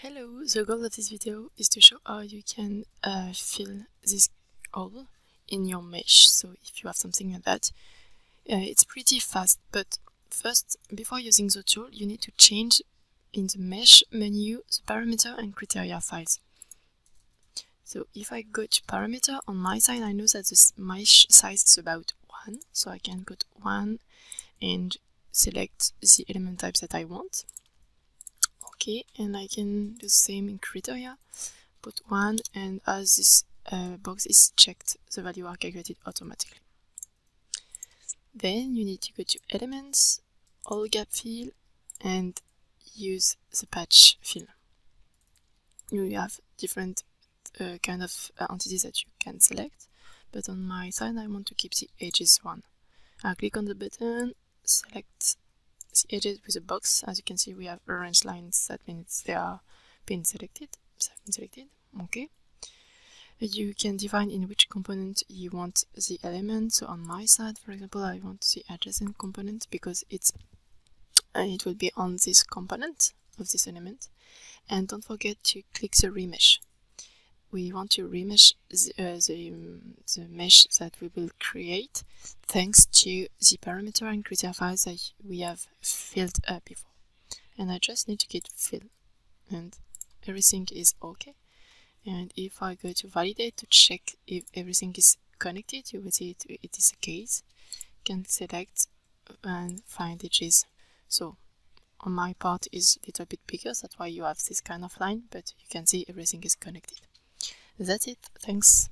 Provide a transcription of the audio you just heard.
Hello, the goal of this video is to show how you can uh, fill this hole in your mesh. So if you have something like that, uh, it's pretty fast, but first, before using the tool, you need to change in the mesh menu the parameter and criteria files. So if I go to parameter, on my side I know that the mesh size is about 1, so I can to 1 and select the element types that I want okay and I can do the same in criteria. Put one and as this uh, box is checked the value are calculated automatically. Then you need to go to elements all gap fill and use the patch fill. You have different uh, kind of uh, entities that you can select but on my side I want to keep the edges one. I click on the button select edges with a box. As you can see, we have orange lines. That means they are been selected. Been selected. Okay. You can define in which component you want the element. So on my side, for example, I want the adjacent component because it's and it will be on this component of this element. And don't forget to click the remesh we want to remesh the, uh, the, um, the, mesh that we will create thanks to the parameter and criteria files that we have filled up before. And I just need to get fill and everything is okay. And if I go to validate to check if everything is connected, you will see it, it is the case. You can select and find edges. So on my part is a little bit bigger, that's why you have this kind of line, but you can see everything is connected. That's it. Thanks.